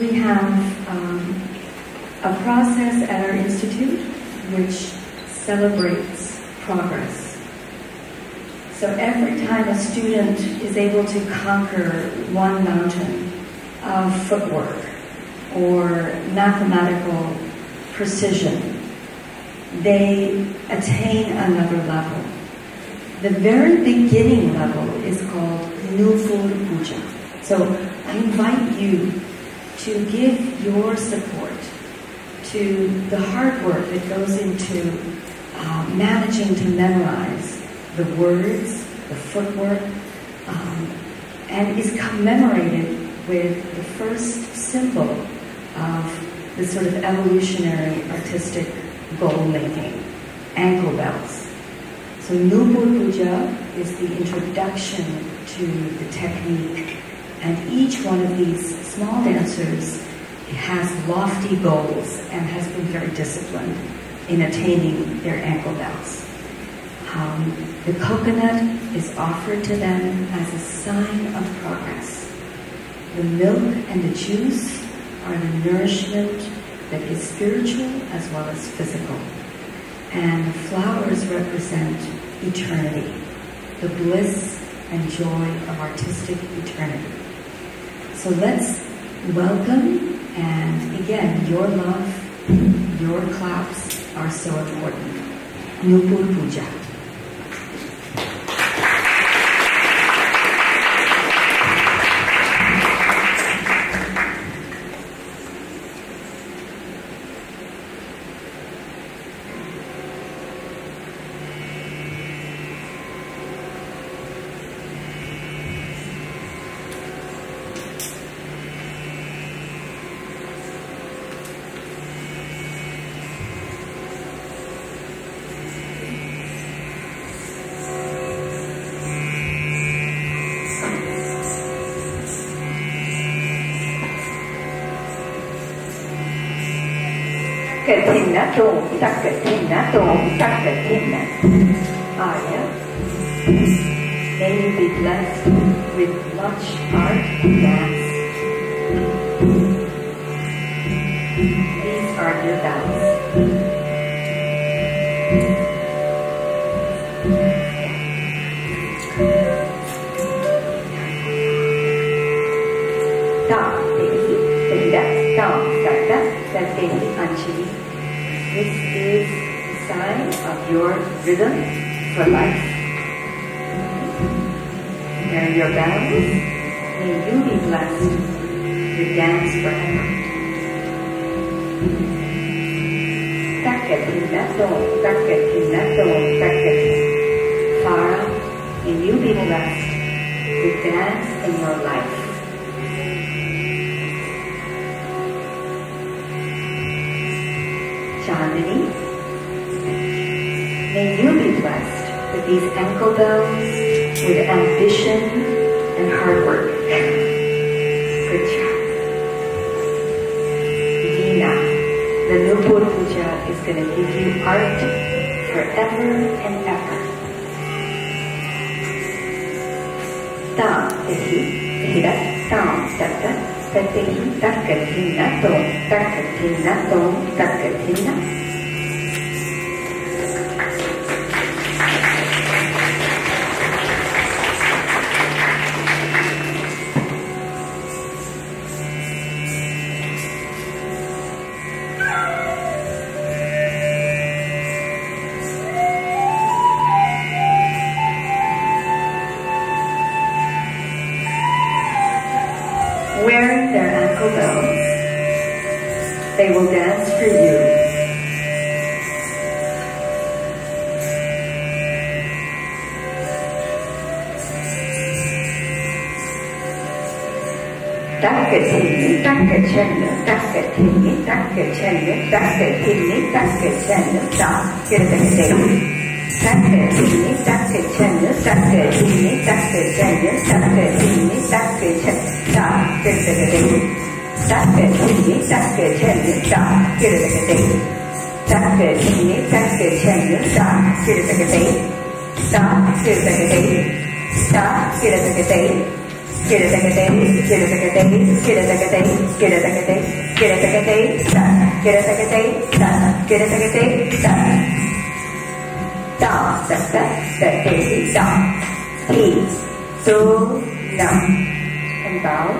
We have um, a process at our institute which celebrates progress. So every time a student is able to conquer one mountain of footwork or mathematical precision, they attain another level. The very beginning level is called Nupur Puja. So I invite you to give your support to the hard work that goes into uh, managing to memorize the words, the footwork, um, and is commemorated with the first symbol of the sort of evolutionary artistic goal making, ankle bells. So Nupur Puja is the introduction to the technique, and each one of these small dancers has lofty goals and has been very disciplined in attaining their ankle bells. Um, the coconut is offered to them as a sign of progress. The milk and the juice are the nourishment that is spiritual as well as physical. And the flowers represent eternity, the bliss and joy of artistic eternity. So let's welcome and again, your love, your claps are so important. Nupur Puja. Katina ta katina ta katina. Aya. May you be blessed with much art dance. These are your vows. Da, baby, baby, Tam Satta Sattehi Anjali. This is a sign of your rhythm for life. Carry your balance. May you be blessed with dance forever. Takatina Dom, Takatina. Farah, may you be blessed with dance in your life. May you be blessed with these ankle bells, with ambition and hard work. Good job. Dina, the Nupur Puja is going to give you art forever and ever. Tam, Tehi, Tehira, Tam, Tata, taquetina, taquetina, tom, taquetina, tom, taquetina. channel start திருத்தம் செய்யும் Sucker chimney, sucker channel, sucker chimney, sucker channel, sucker chimney, sucker channel, start திருத்தகத்தை sucker chimney, sucker channel, start திருத்தகத்தை sucker chimney, sucker channel, start திருத்தகத்தை start திருத்தகத்தை start திருத்தகத்தை கிழதகத்தை கிழதகத்தை கிழதகத்தை கிழதகத்தை கிழதகத்தை start kiratakatay, ta, kiratakatay, ta, kiratakatay, ta. Ta, ta, ta, ta, te, ta. He, so, nam. And bow.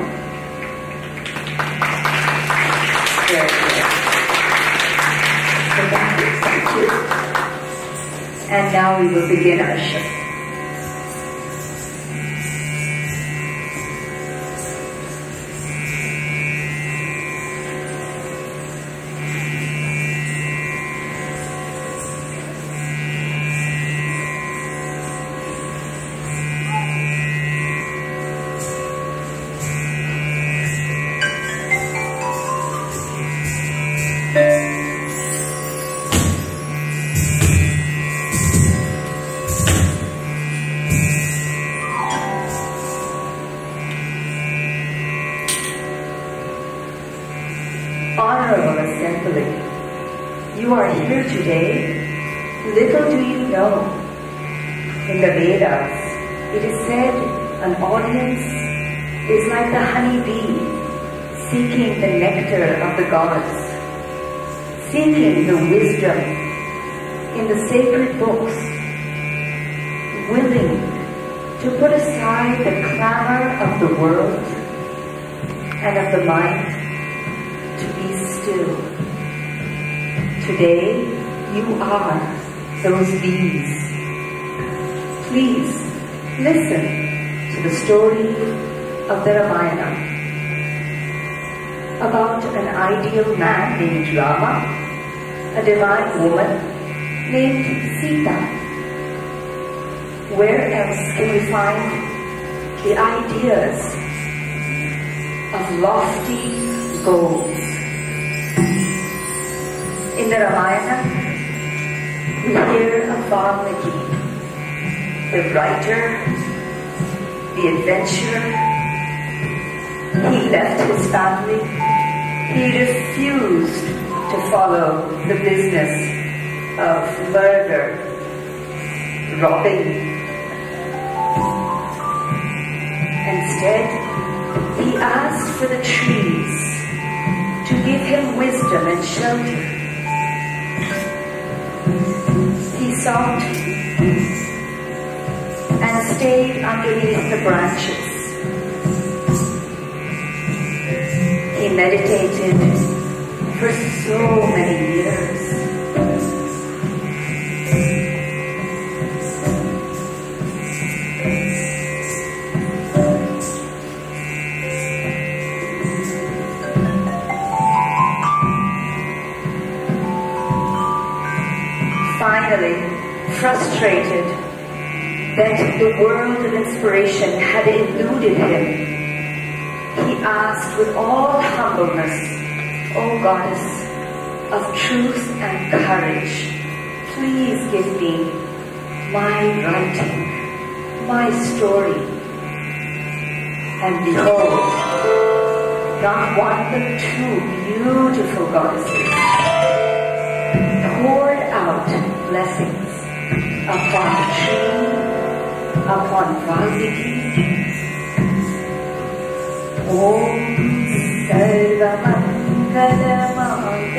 Very good. Thank you. And now we will begin our show. Wisdom in the sacred books, willing to put aside the clamor of the world and of the mind to be still. Today, you are those bees. Please listen to the story of the Ramayana about an ideal man named Rama, a divine woman named Sita. Where else can we find the ideas of lofty goals? In the Ramayana, we hear of Valmiki, the writer, the adventurer. He left his family. He refused follow the business of murder, robbing. Instead, he asked for the trees to give him wisdom and shelter. He sought and stayed underneath the branches. He meditated for so many years. Finally, frustrated that the world of inspiration had eluded him, he asked with all humbleness, O Goddess of truth and courage, please give me my writing, my story. And behold, not one but two beautiful goddesses poured out blessings upon the tree, upon Valmiki. Om Sarva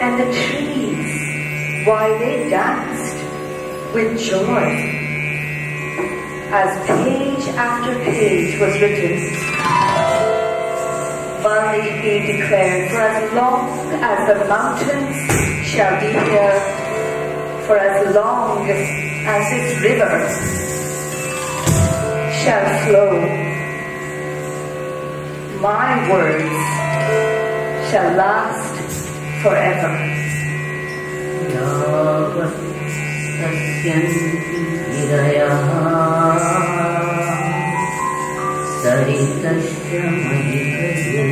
and the trees, why they danced with joy. As page after page was written Valmiki declared, for as long as the mountains shall be here, for as long as this river shall flow, my words shall last forever. यावत्तस्यन्ति गिरयः सरितश्च मयिकये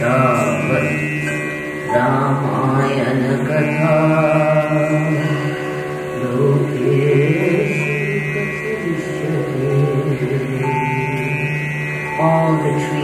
तावत् रामायणकथा लोकेषु All the trees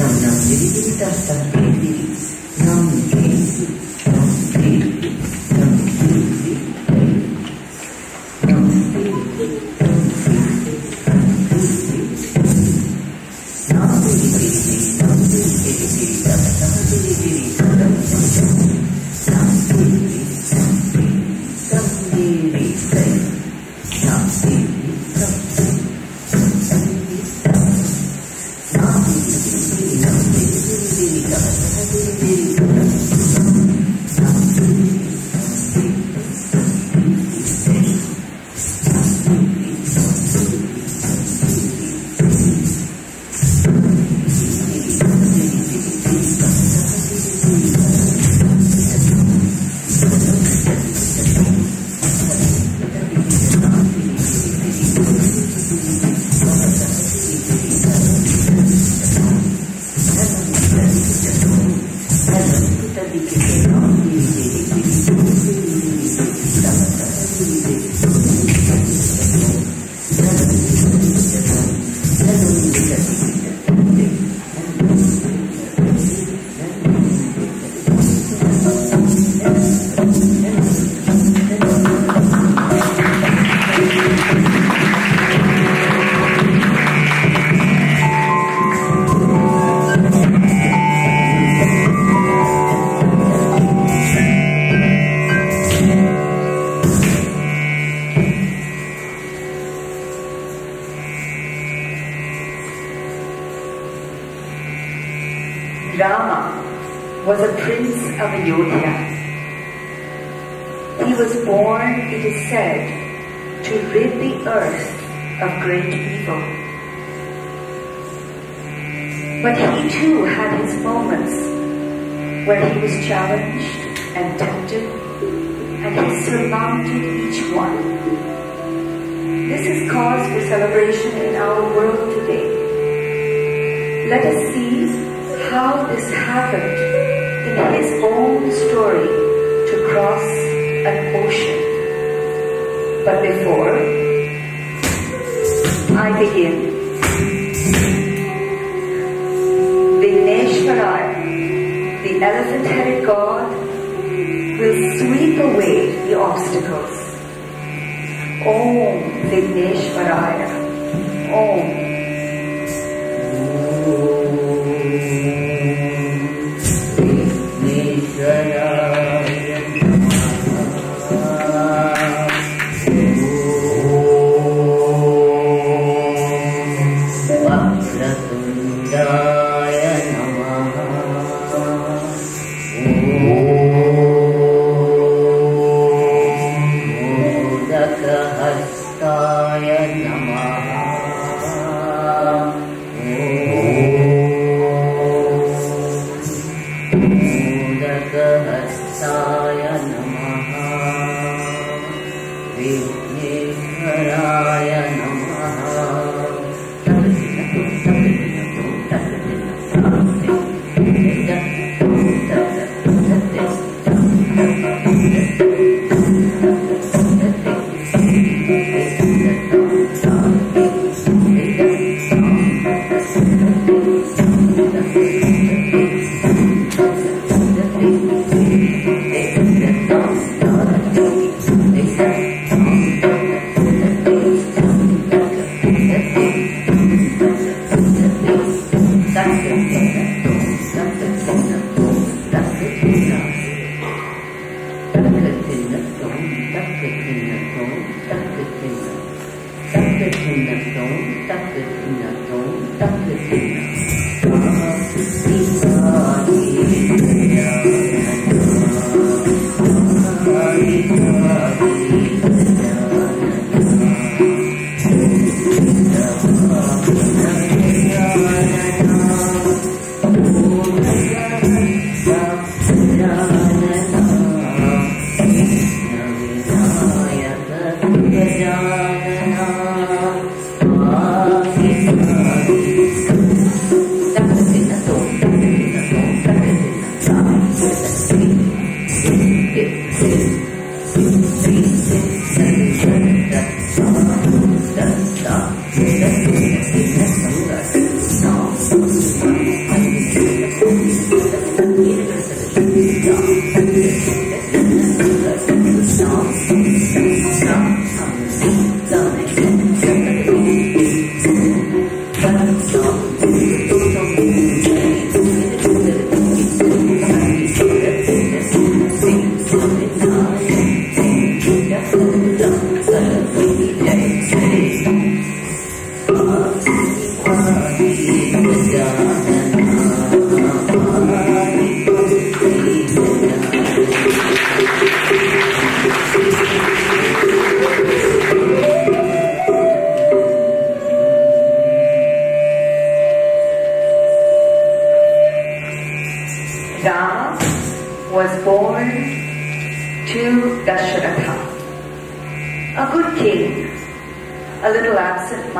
Rama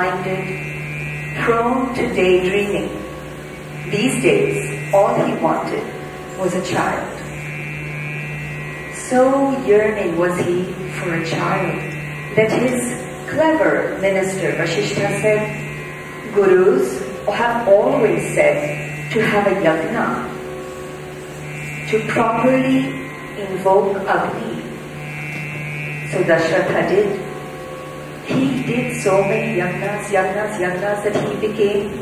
absent-minded, prone to daydreaming. These days, all he wanted was a child. So yearning was he for a child that his clever minister Vasishtha said, Gurus have always said to have a yagna to properly invoke Agni. So Dasharatha did. So many yagnas, yagnas, yagnas that he became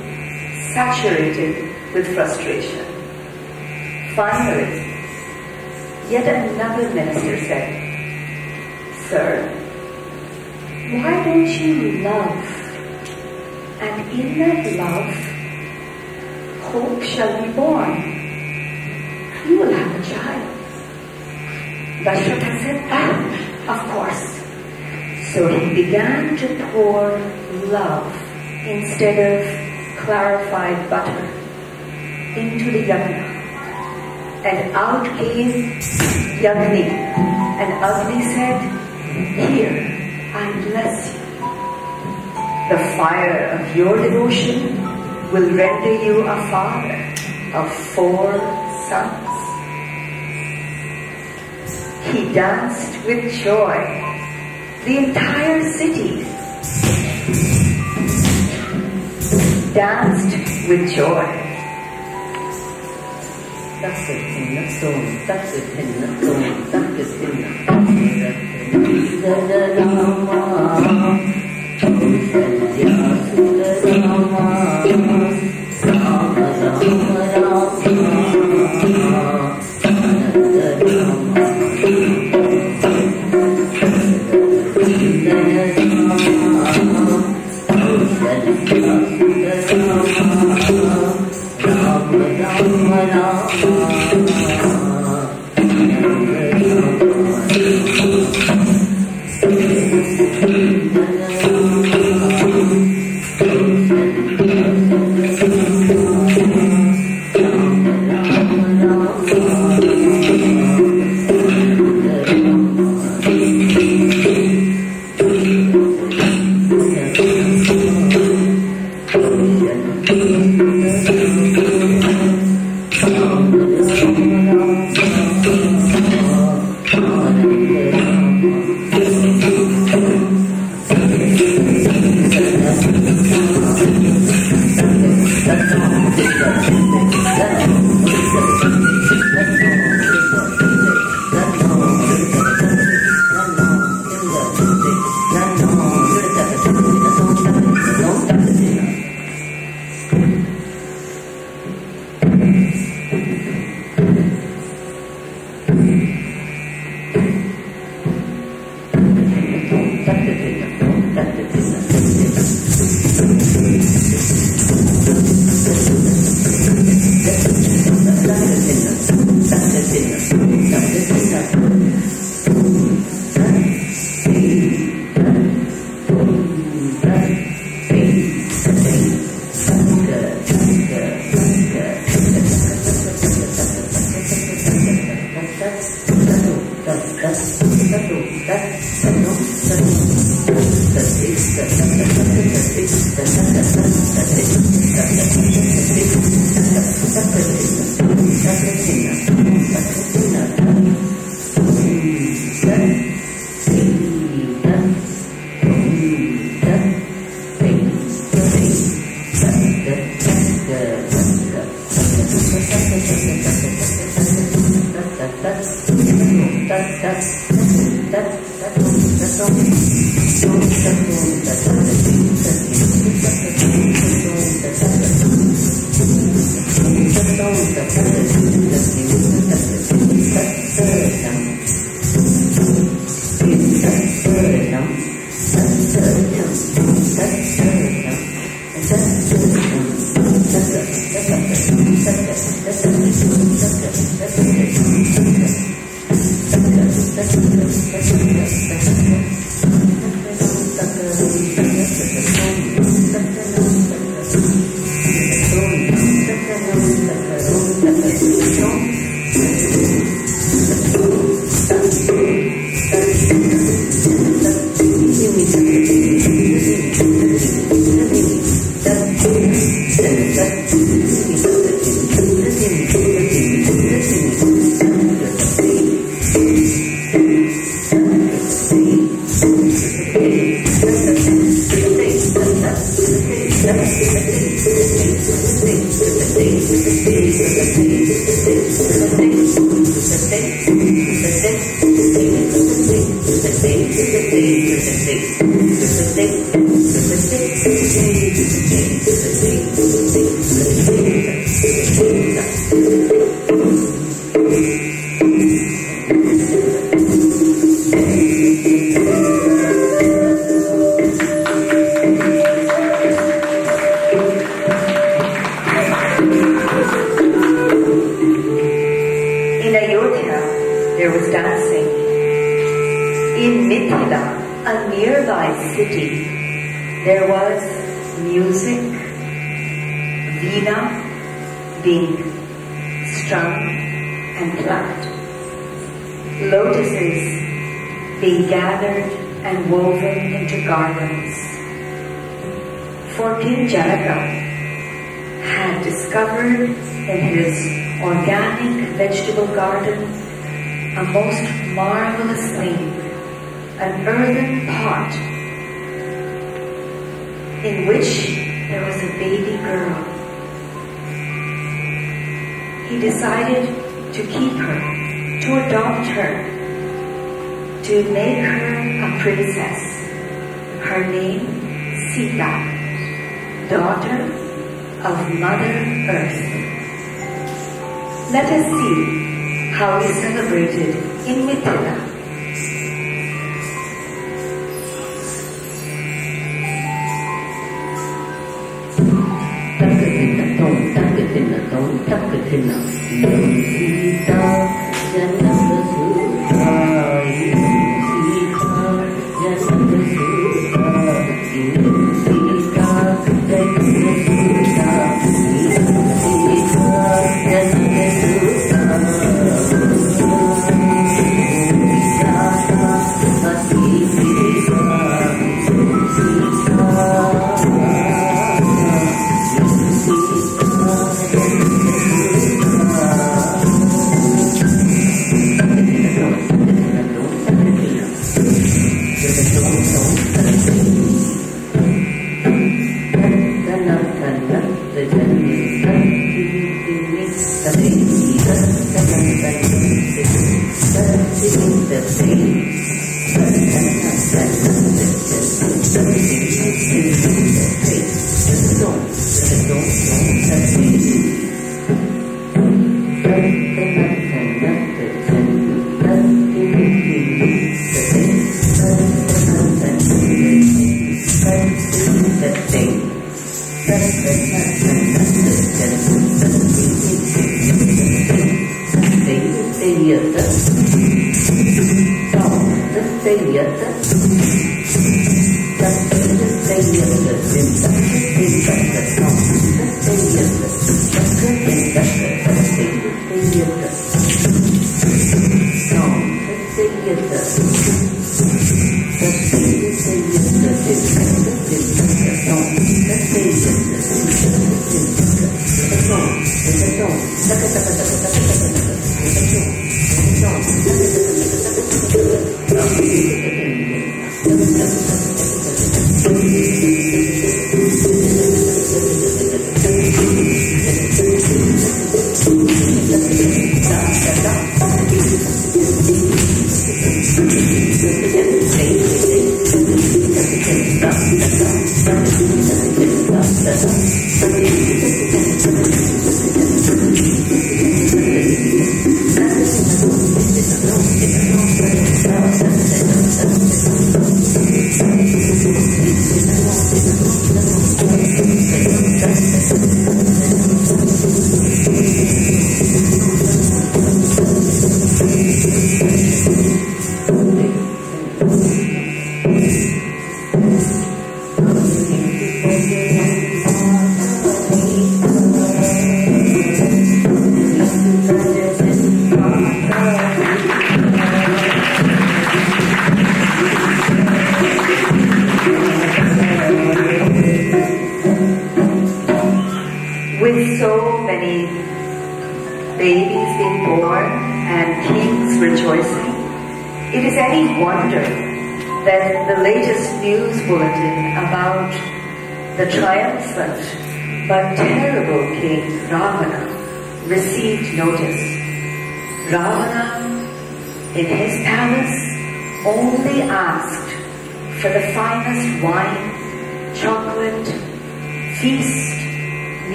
saturated with frustration. Finally, yet another minister said, Sir, why don't you love? And in that love, hope shall be born you will have a child. Dasharatha said, ah, of course. So he began to pour love instead of clarified butter into the yagna. And out came Agni. And Agni said, Here, I bless you. The fire of your devotion will render you a father of four sons. He danced with joy. The entire city. Danced with joy. That's it in the zone, that's it in the zone, that's it in the Rama that same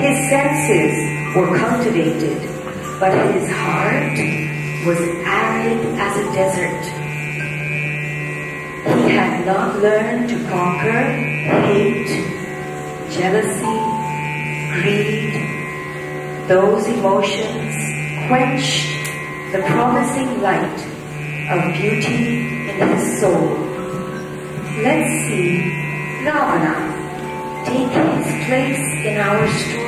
His senses were cultivated, but his heart was arid as a desert. He had not learned to conquer hate, jealousy, greed, those emotions quenched the promising light of beauty in his soul. Let's see Ravana take his place in our story.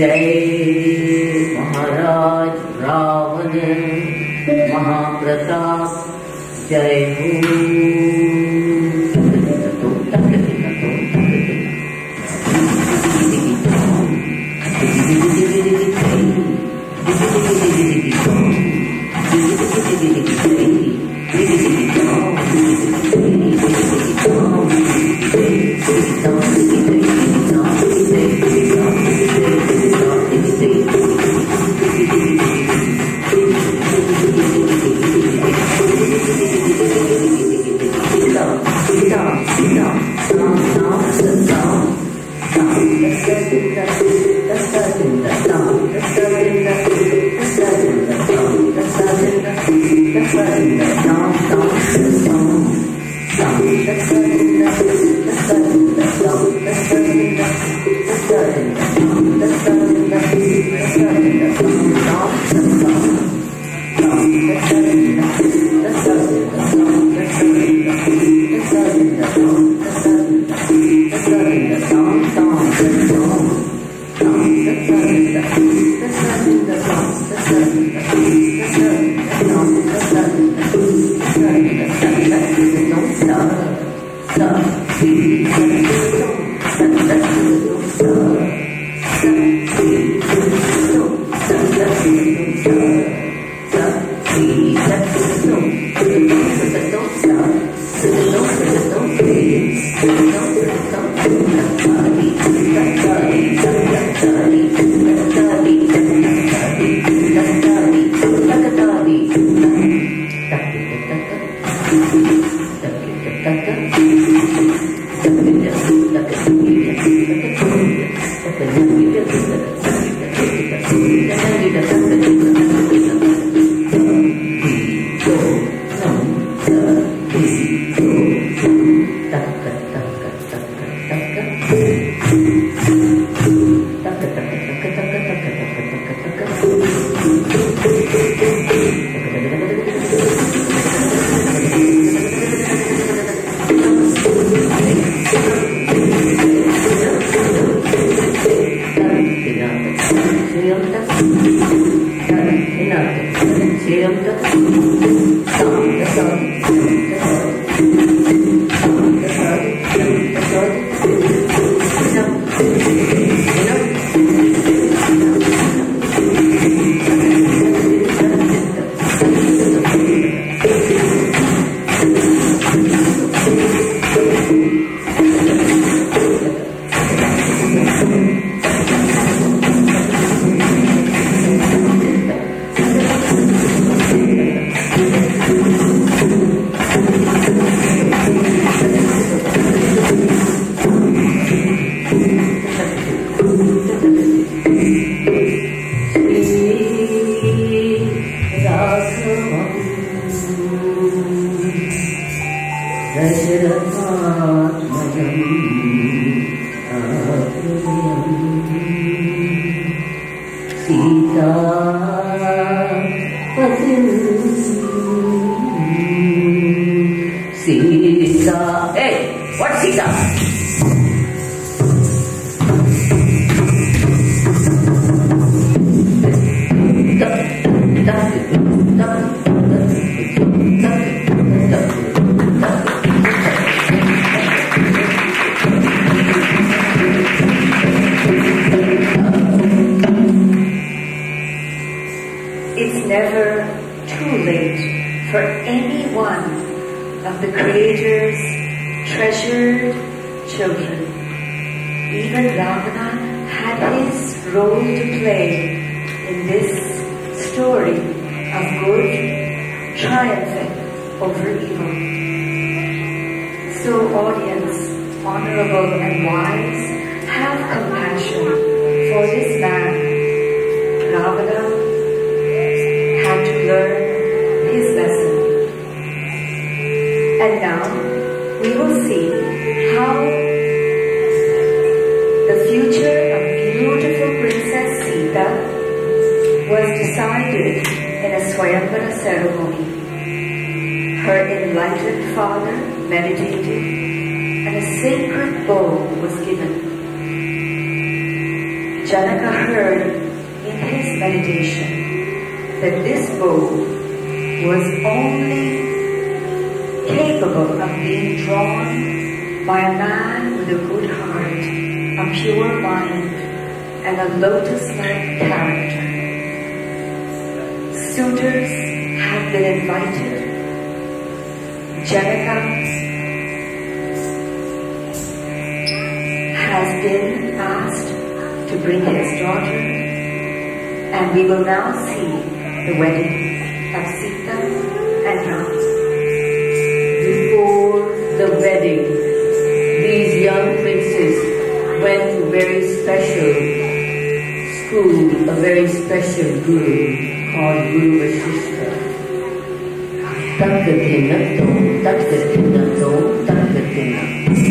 जय महाराज रावण महाप्रताप जय हो Sita. Bow was given. Janaka heard in his meditation that this bow was only capable of being drawn by a man with a good heart, a pure mind, and a lotus-like character. Suitors have been invited. Janaka has been asked to bring his daughter, and we will now see the wedding of Sita and Ram. Before the wedding, these young princes went to very special school, a very special guru called Guru Vasishtha. Takkathinato, takkathinato, takkathinato.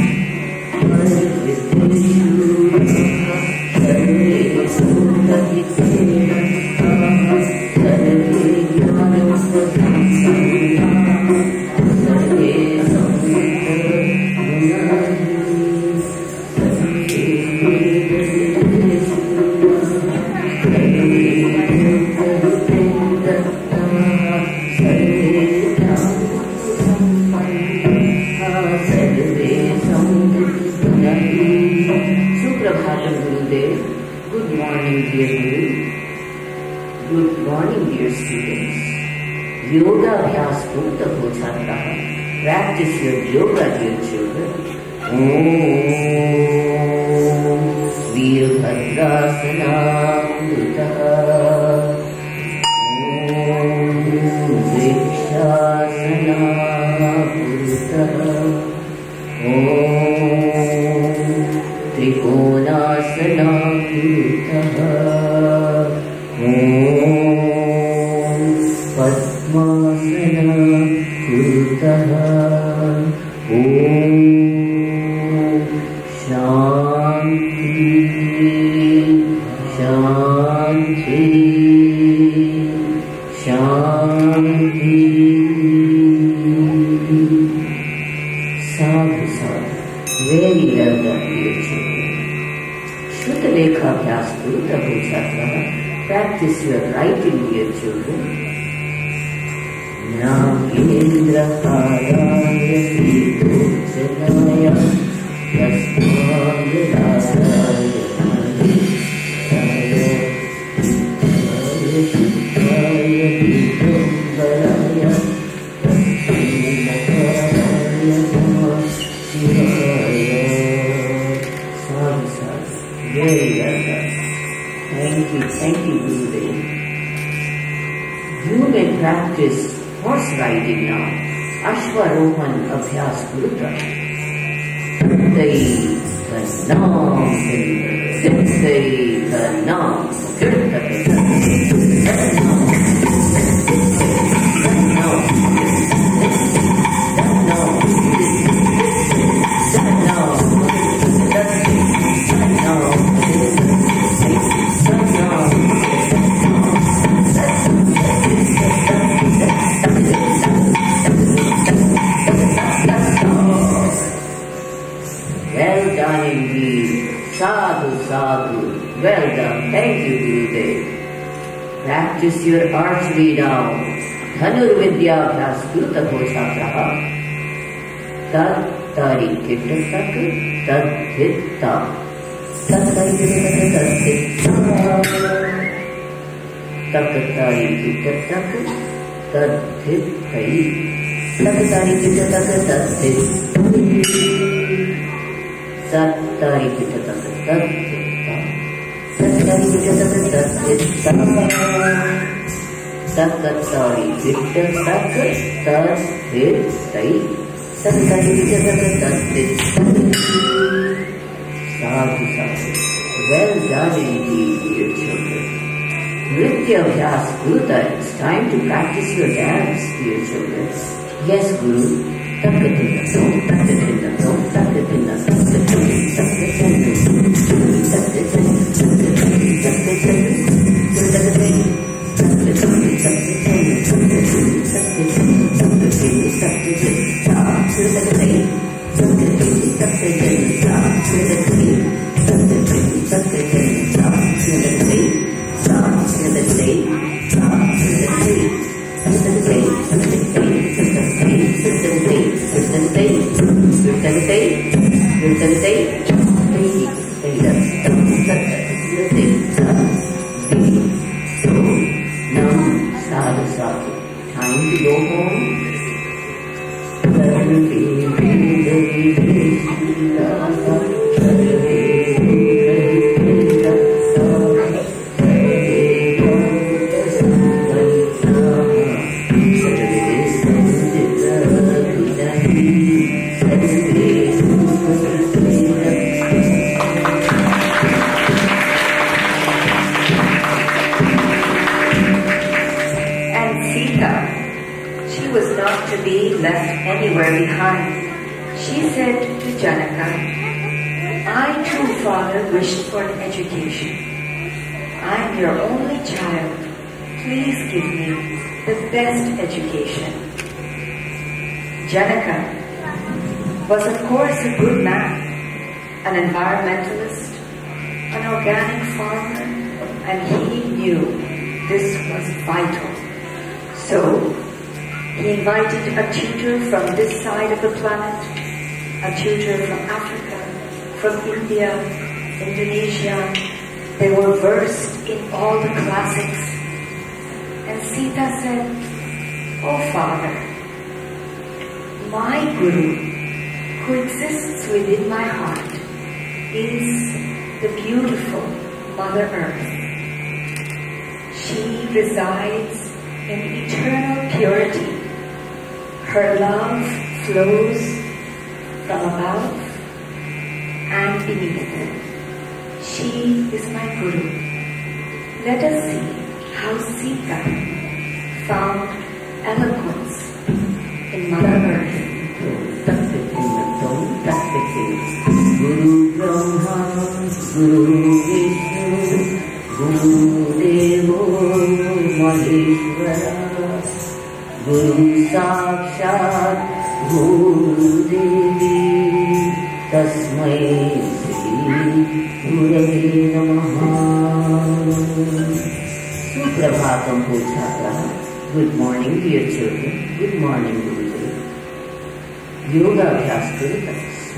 No.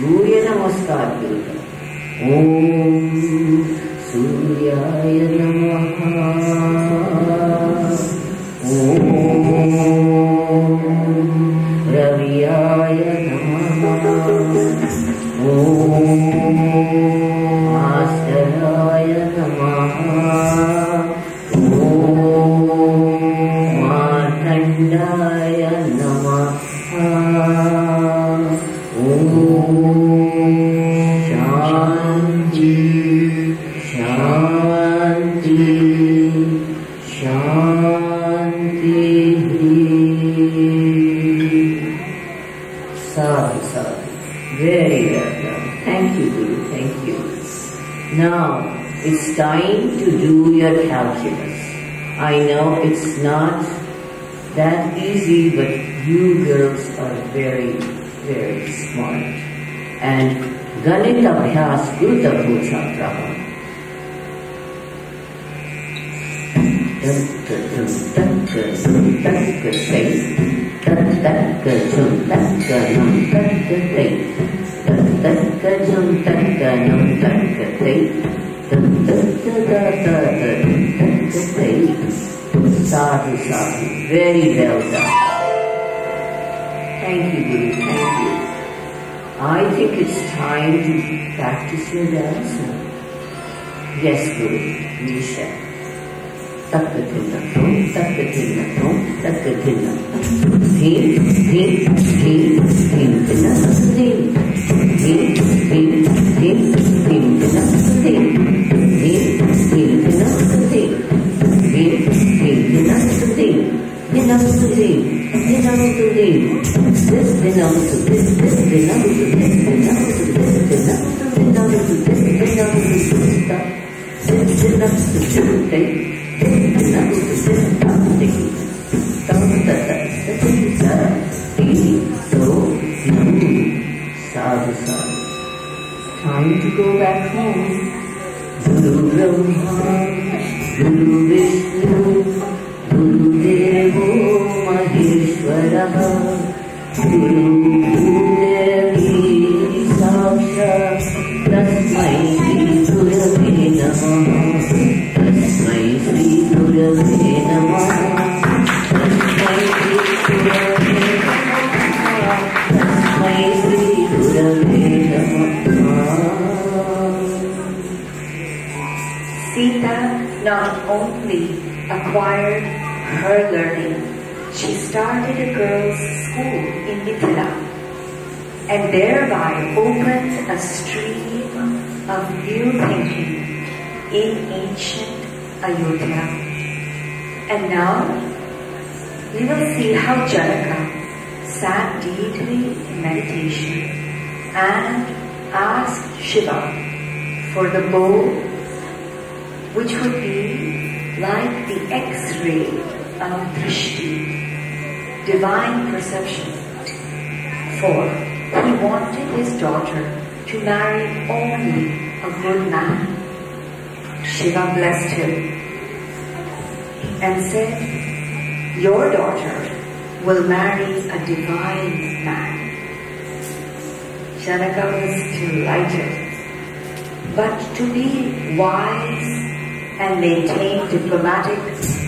सूर्य नमस्कार ॐ सूर्याय नमः। past good the fruits of Brahma. Tất cờ thường, tất cờ thường, tất cờ sĩ, tất tất cờ thường, tất cờ nông, tất cờ sĩ, tất tất cờ thường, tất cờ nông, tất cờ sĩ, tất tất cờ tờ tờ tờ, tất cờ sĩ. Sadhu, sadhu, very well done. I think it's time to practice your dancing. Yes, Guru, we said. Tatvatinatum, tatvatinatum, tatvatinatum. Dhin, dhin, dhin, dhin, dhin, dhin, dhin, dhin. Not only acquired her learning, she started a girls' school in Mithila and thereby opened a stream of new thinking in ancient Ayodhya. And now we will see how Janaka sat deeply in meditation and asked Shiva for the bow which would be like the X-ray of Drishti, divine perception. For he wanted his daughter to marry only a good man. Shiva blessed him and said, Your daughter will marry a divine man. Janaka was delighted. But to be wise and maintain diplomatic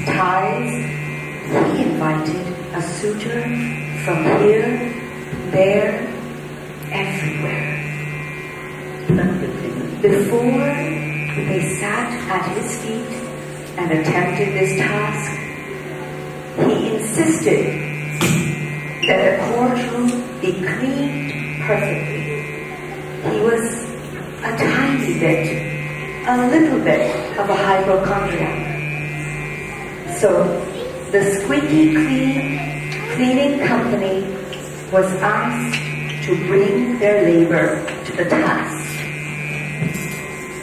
ties, he invited a suitor from here, there, everywhere. Before they sat at his feet and attempted this task, he insisted that the courtroom be cleaned perfectly. He was a tiny bit, a little bit of a hypochondriac. So the squeaky clean cleaning company was asked to bring their labor to the task.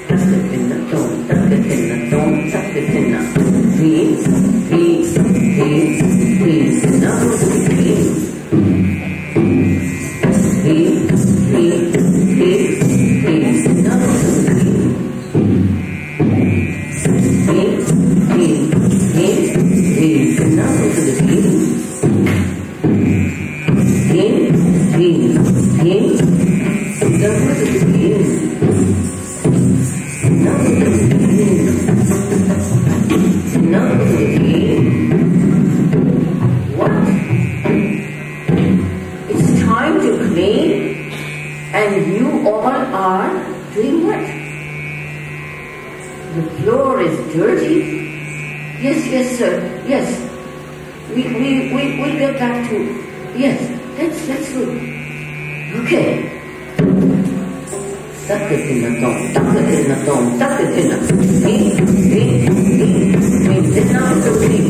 Takkatina tom, takkatina tom, Okay. Takkatina tom, takkatina tom, takkatina. Me, me, me, me, tina, me. Me,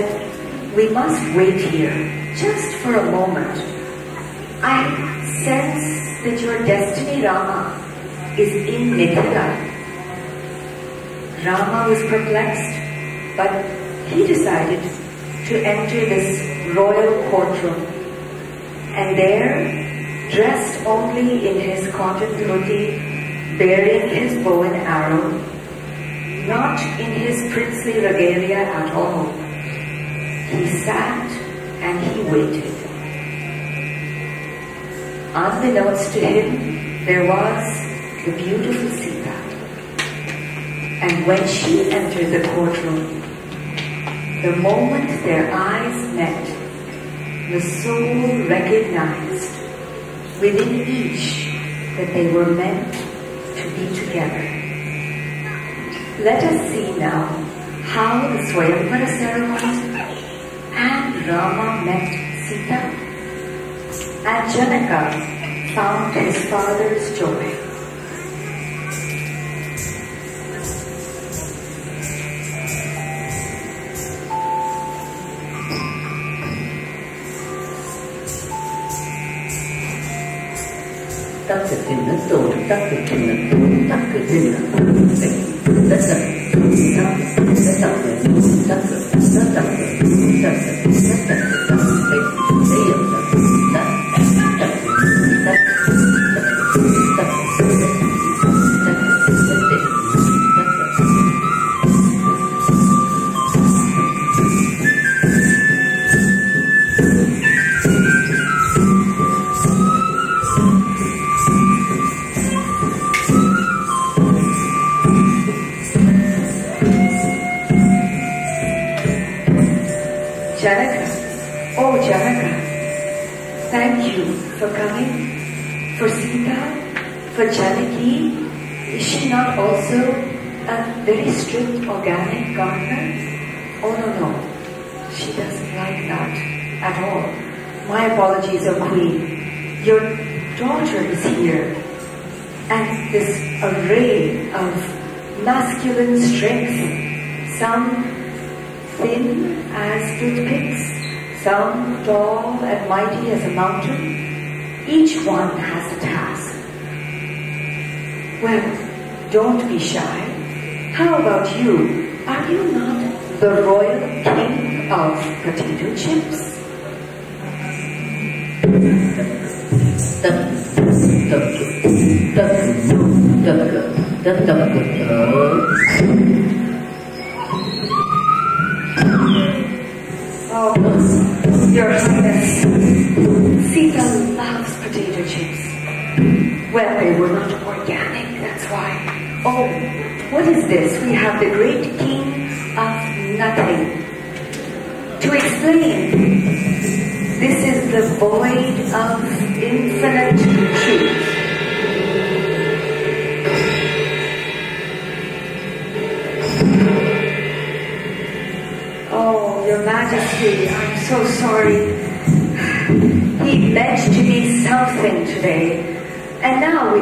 said, We must wait here just for a moment. I sense that your destiny, Rama, is in Mithila. Rama was perplexed, but he decided to enter this royal courtroom. And there, dressed only in his cotton dhoti, bearing his bow and arrow, not in his princely regalia at all, he sat and he waited. Unbeknownst to him, there was the beautiful Sita. And when she entered the courtroom, the moment their eyes met, the soul recognized within each that they were meant to be together. Let us see now how the Swayamvara ceremony and Rama met Sita. And Janaka found his father's joy. Tắc thực hình nó tồn, tắc thực hình nó tồn, tắc thực hình nó tồn. Listen.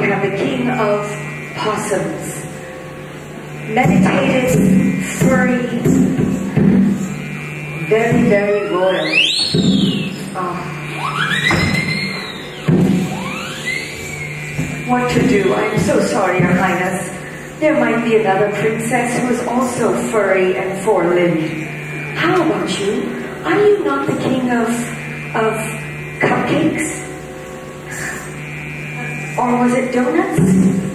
We have the king of possums. Meditative, furry, very, very royal. Oh. What to do? I'm so sorry, Your Highness. There might be another princess who is also furry and four-limbed. How about you? Are you not the king of Or was it donuts?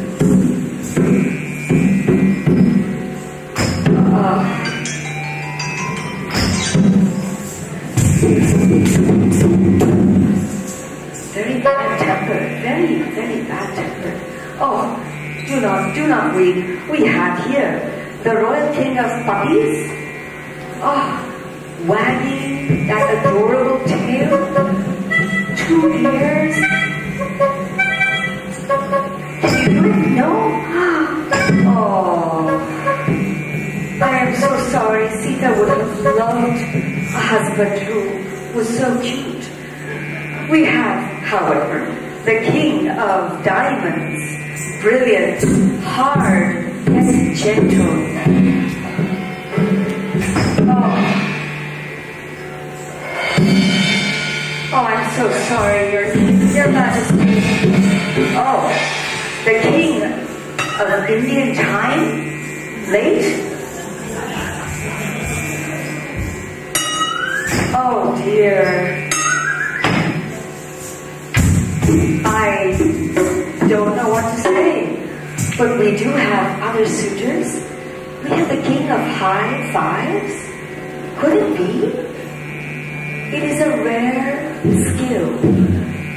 Husband who was so cute. We have, however, the king of diamonds, brilliant, hard, and gentle. Oh. Oh, I'm so sorry, Your, Your Majesty. Oh, the king of Indian time? Late? Oh dear. I don't know what to say, but we do have other suitors. We have the king of high fives. Could it be? It is a rare skill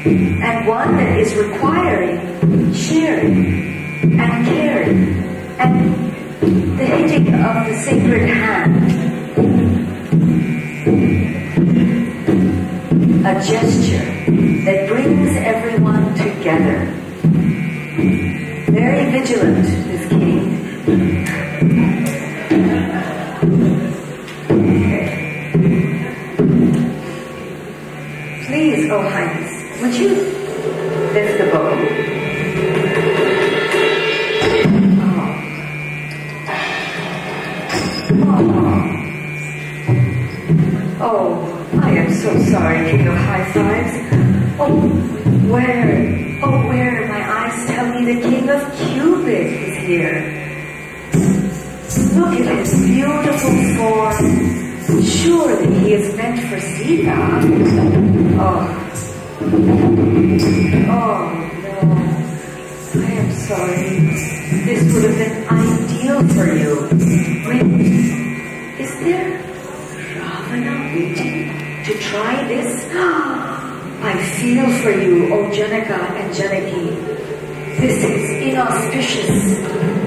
and one that is requiring sharing and caring and the hitting of the sacred hand. A gesture that brings everyone together. Very vigilant, is king. Please, oh Highness, would you Fives. Oh, where, oh, where my eyes tell me the King of Cupid is here. Look at his beautiful form. Surely he is meant for Sita. Oh. Oh, no. I am sorry. This would have been ideal for you. Wait, is there Ravana waiting to try this? I feel for you, O Janaka and Janaki. This is inauspicious.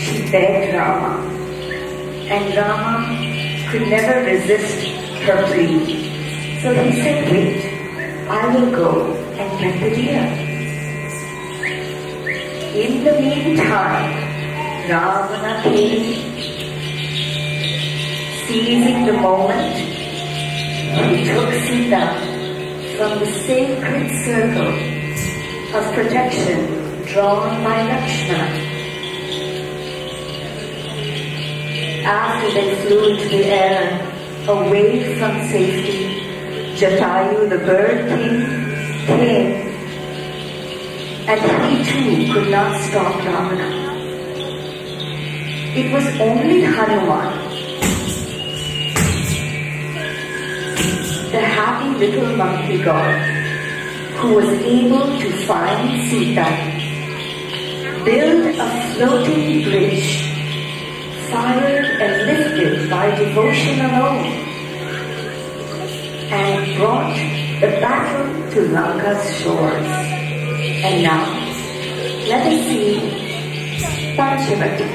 She begged Rama. And Rama could never resist her plea. So he said, wait, I will go and get the deer. In the meantime, Ravana came, seizing the moment, he took Sita from the sacred circle of protection drawn by Lakshmana. After they flew into the air, away from safety, Jatayu, the bird king, came, and he too could not stop Ravana. It was only Hanuman, the happy little monkey god, who was able to find Sita, build a floating bridge, inspired and lifted by devotion alone, and brought the battle to Lanka's shores. And now, let us see Panchavati.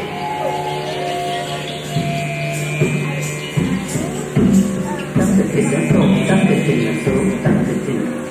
Sanskrit is a soul, Sanskrit is a soul, Sanskrit is a soul.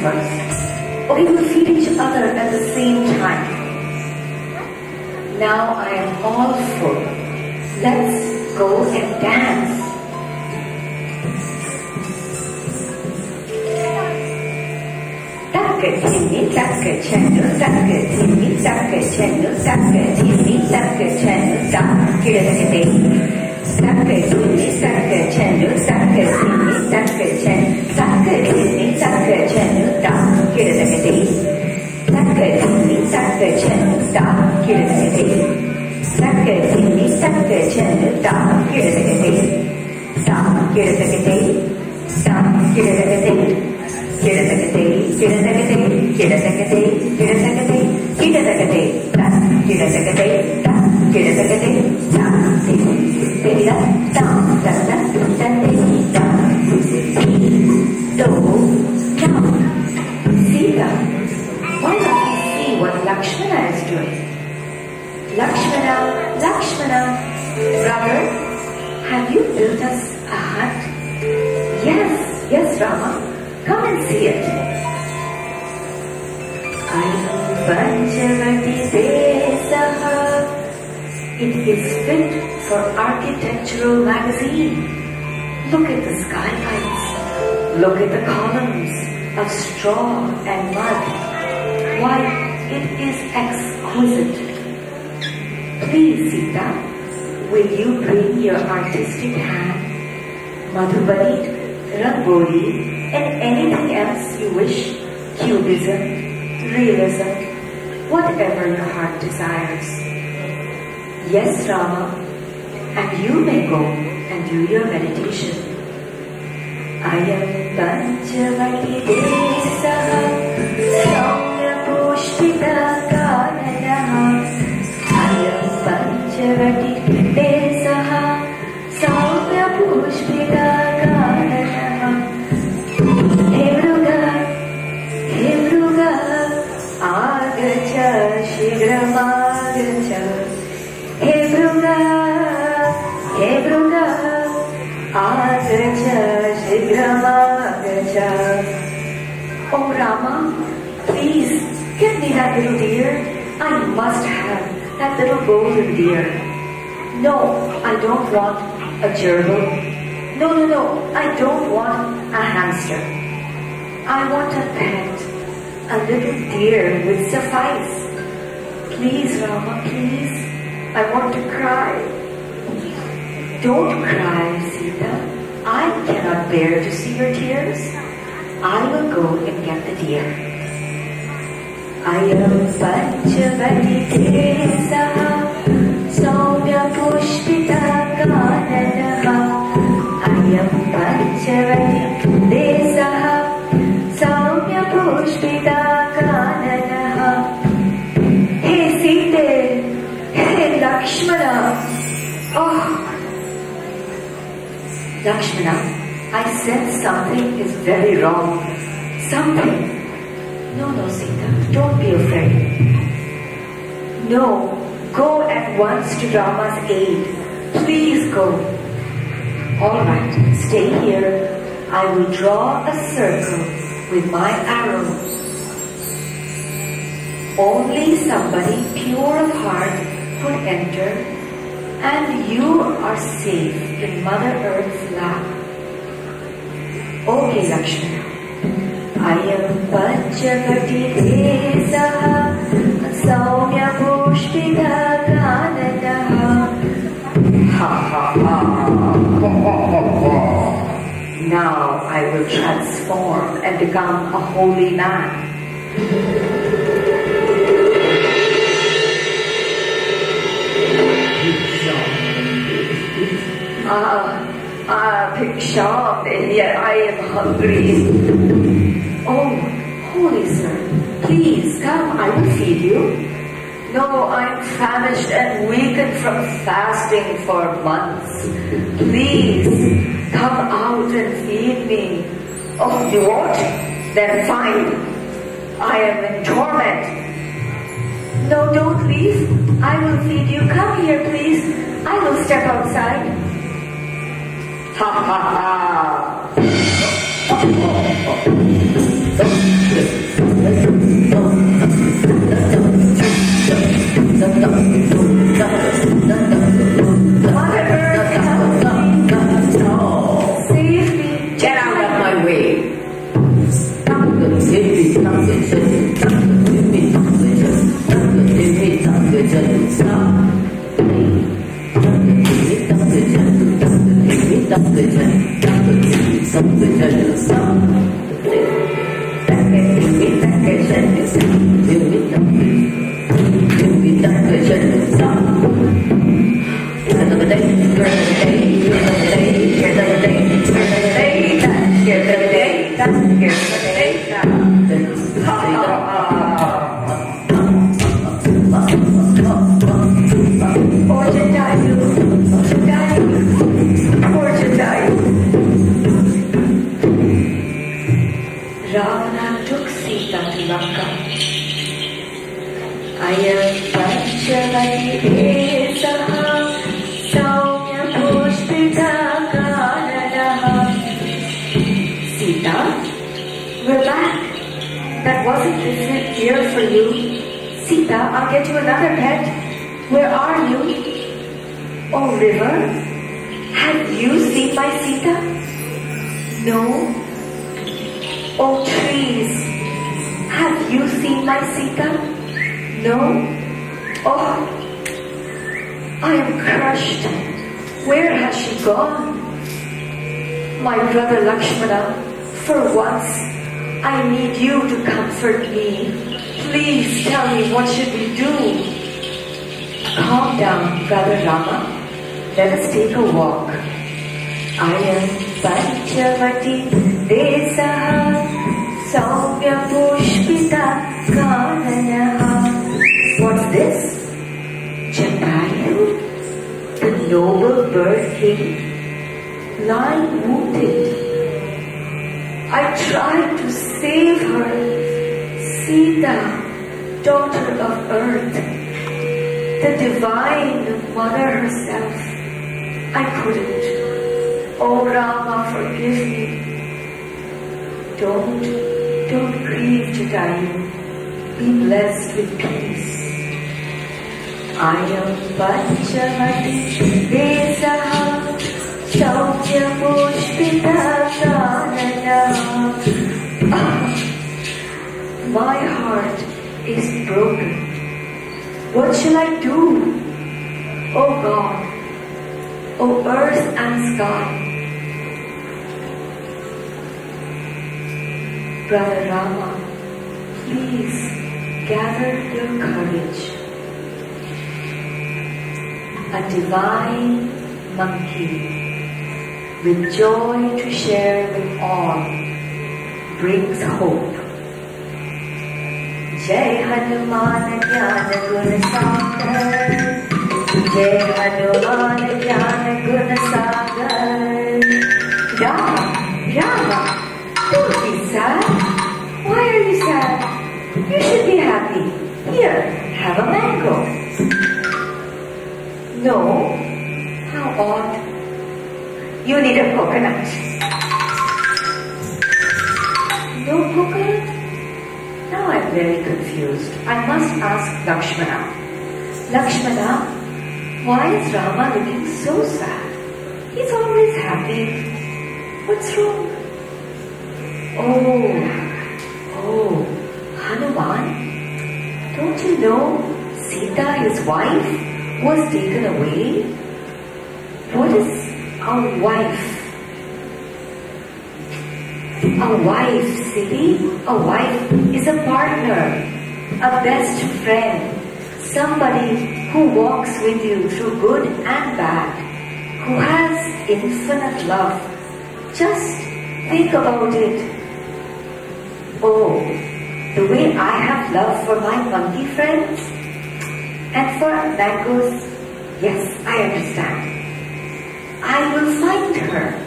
believers, or even feed each other at the same time. Now I am all full. Let's go and dance. Danke, Timmy, danke, Chandler, danke, Timmy, danke, Chandler, danke, Timmy, danke, Chandler, danke, Timmy. sacre sini sacre chenu sacre sini sacre chen sacre sini sacre chenu da kiranagati sacre sini sacre chenu da kiranagati sacre sini sacre chenu da kiranagati sa kiranagati sa kiranagati kiranagati kiranagati kiranagati kiranagati kiranagati kiranagati kiranagati kiranagati kiranagati kiranagati kidadakade da da da da da do now Sita why not we see what Lakshmana is doing Lakshmana Lakshmana brother have you. It is fit for architectural magazine. Look at the skylights. Look at the columns of straw and mud. Why, it is exquisite. Please, Sita, will you bring your artistic hand, Madhubani, Rangoli, and anything else you wish, cubism, realism, whatever your heart desires. Yes, Rama, and you may go and do your meditation. Ayam Panchavati Desaha Saumya Pushpita Kananaha Ayam Panchavati Agacha Shigramagacha Oh Rama, please give me that little deer. I must have that little golden deer. No, I don't want a gerbil. No, no, no, I don't want a hamster. I want a pet. A little deer would suffice. Please, Rama, please. I want to cry. Don't cry, I cannot bear to see your tears. I will go and get the deer. I am Panchavati Desaha Saumya Pushpita Lakshmana, I sense something is very wrong. Something. No, no, Sita, don't be afraid. No, go at once to Rama's aid. Please go. All right, stay here. I will draw a circle with my arrow. Only somebody pure of heart could enter, and you are safe in Mother Earth's lap. Okay, Lakshmana. Pushpita Kananaha Ha ha ha Now I will transform and become a holy man. Ah, ah, Bhiksham, yet I am hungry. Oh, holy sir, please come, I will feed you. No, I'm famished and weakened from fasting for months. Please, come out and feed me. Oh, you won't? Then fine. I am in torment. No, don't leave. I will feed you. Come here, please. I will step outside. Ha ha ha. tinh thần, cao tự nhiên, sống tinh thần, sống O earth and sky. Brother Rama, please gather your courage. A divine monkey with joy to share with all brings hope. Jai Hanuman Jnana Guru जय हनुमान ज्ञान गुण सागर Rama, Rama, don't be sad. Why are you sad? You should be happy. Here, have a mango. No, how odd. You need a coconut. No coconut? Now I'm very confused. I must ask Lakshmana. Lakshmana, why is Rama looking so sad? He's always happy. What's wrong? Oh, oh, Hanuman, don't you know Sita, his wife, was taken away? What is a wife? A wife, silly, a wife is a partner, a best friend, somebody who walks with you through good and bad, who has infinite love. Just think about it. Oh, the way I have love for my monkey friends and for mangoes, yes, I understand. I will find her.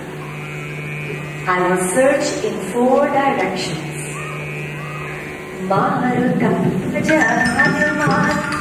I will search in four directions. Marutam Hanuman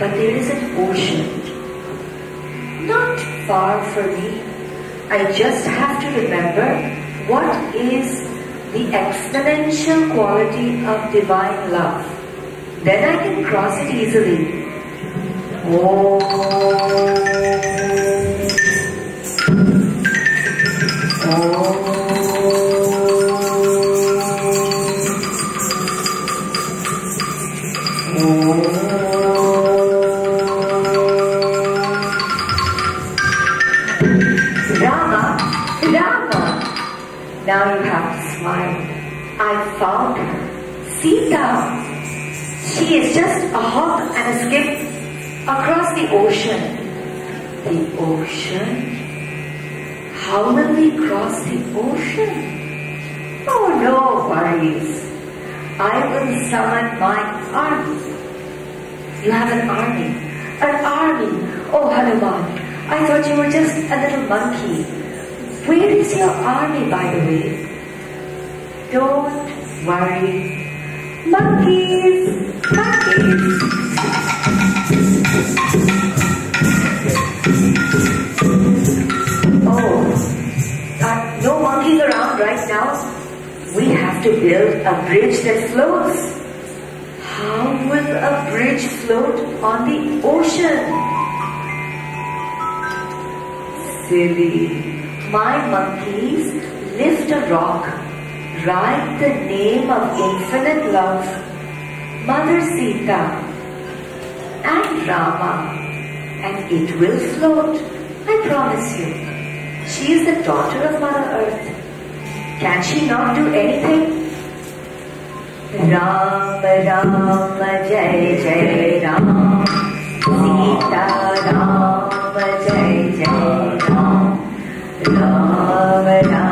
But there is an ocean. Not far from me. I just have to remember what is the exponential quality of divine love. Then I can cross it easily. Rama, the way? Don't worry. Monkeys! Monkeys! Oh, uh, no monkeys around right now. We have to build a bridge that floats. How will a bridge float on the ocean? Silly. My monkeys rock, write the name of infinite love, Mother Sita, and Rama, and it will float, I promise you. She is the daughter of Mother Earth. Can she not do anything? Ram, Ram, Jai, Jai, Ram. Sita, Ram, Jai, Jai, Ram. Ram, Ram,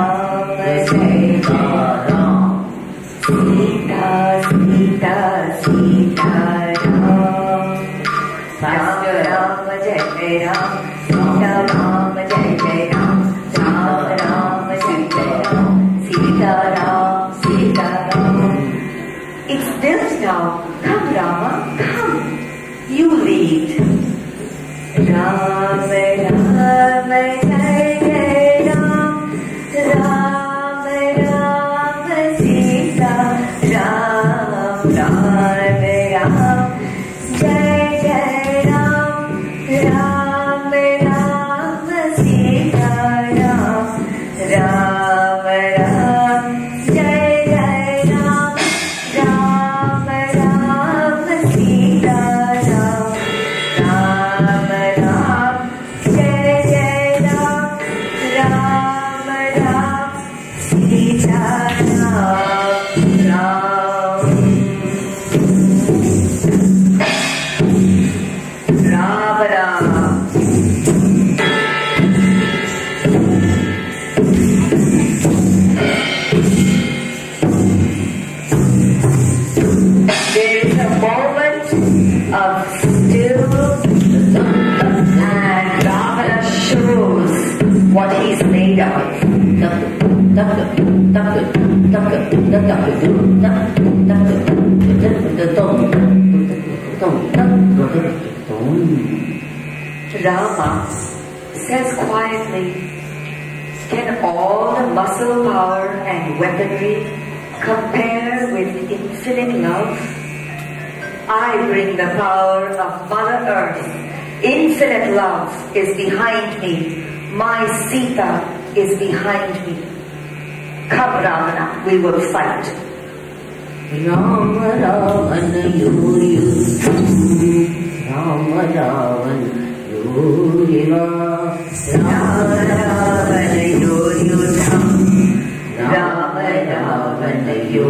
It's savagery compared with infinite love? I bring the power of Mother Earth. Infinite love is behind me. My Sita is behind me. Come, Ravana, we will fight. Ram Ravan Yuri Ram Ravan you, Ram Ram रामनयो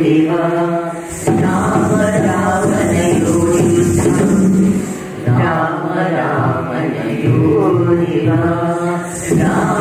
निम रामनयो देवा Ram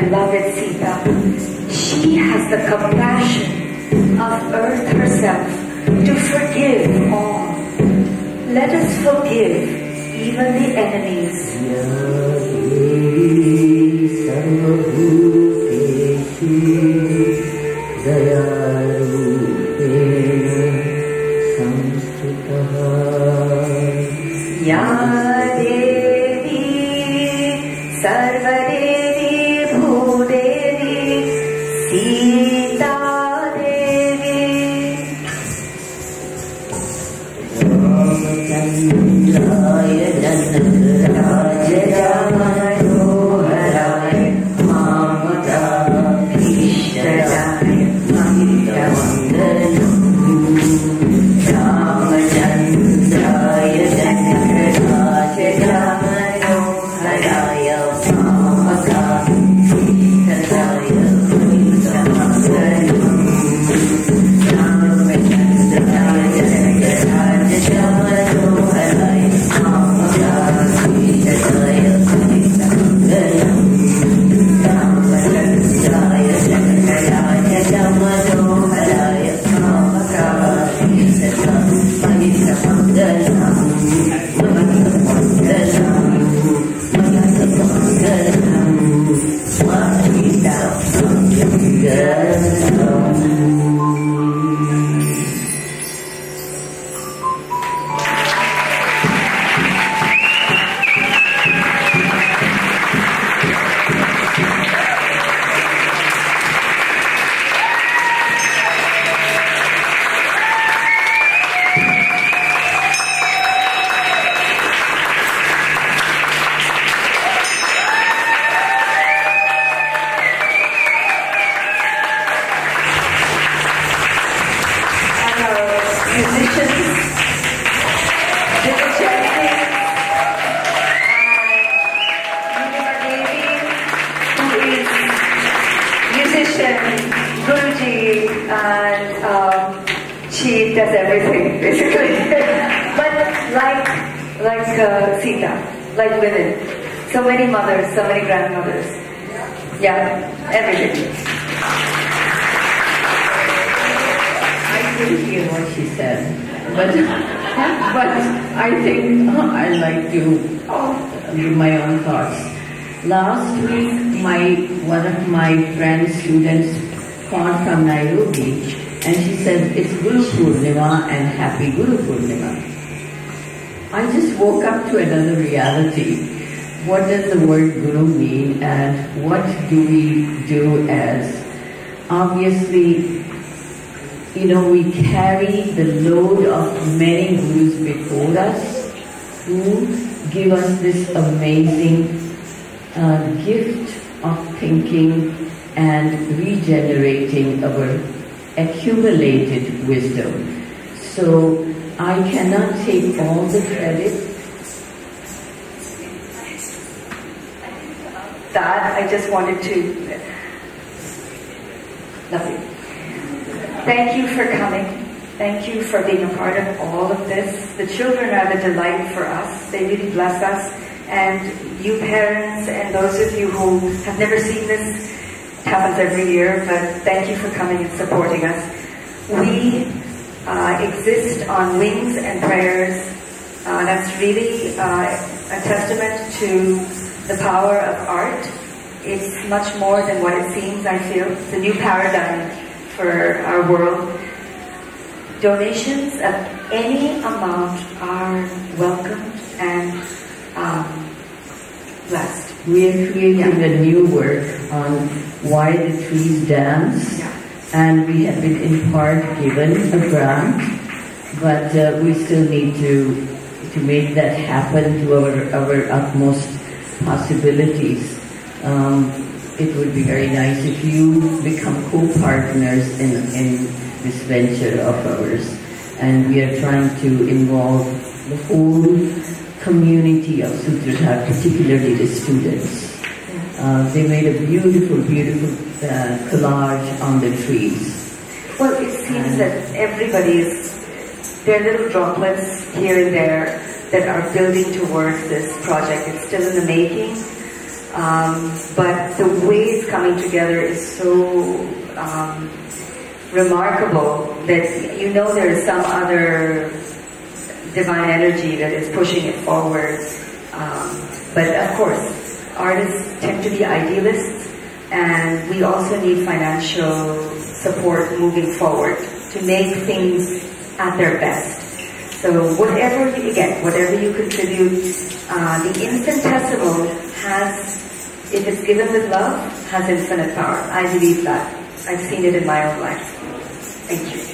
beloved Sita? She has the compassion of earth herself to forgive all. Let us forgive even the enemies. What do we do as obviously you know, we carry the load of many gurus before us who give us this amazing uh, gift of thinking and regenerating our accumulated wisdom. So I cannot take all the credit. That, I just wanted to love you. Thank you for coming. Thank you for being a part of all of this. The children are the delight for us. They really bless us. And you parents and those of you who have never seen this, happens every year, but thank you for coming and supporting us. We uh, exist on wings and prayers. Uh, that's really uh, a testament to the power of art. It's much more than what it seems, I feel. It's a new paradigm for our world. Donations of any amount are welcomed and um, blessed. We are creating a new work on why the trees dance, Yeah. and we have been in part given a grant, but uh, we still need to to make that happen to our our utmost possibilities. Um, it would be very nice if you become co-partners in, in this venture of ours. And we are trying to involve the whole community of Sutradhar, particularly the students. Uh, they made a beautiful, beautiful uh, collage on the trees. Well, it seems that everybody is, there are little droplets here and there that are building towards this project. It's still in the making. Um, but the way it's coming together is so um, remarkable that you know there is some other divine energy that is pushing it forward. Um, but of course, artists tend to be idealists, and we also need financial support moving forward to make things at their best. So whatever, you, again, whatever you contribute, uh, the infinitesimal has, if it's given with love, has infinite power. I believe that. I've seen it in my own life. Thank you.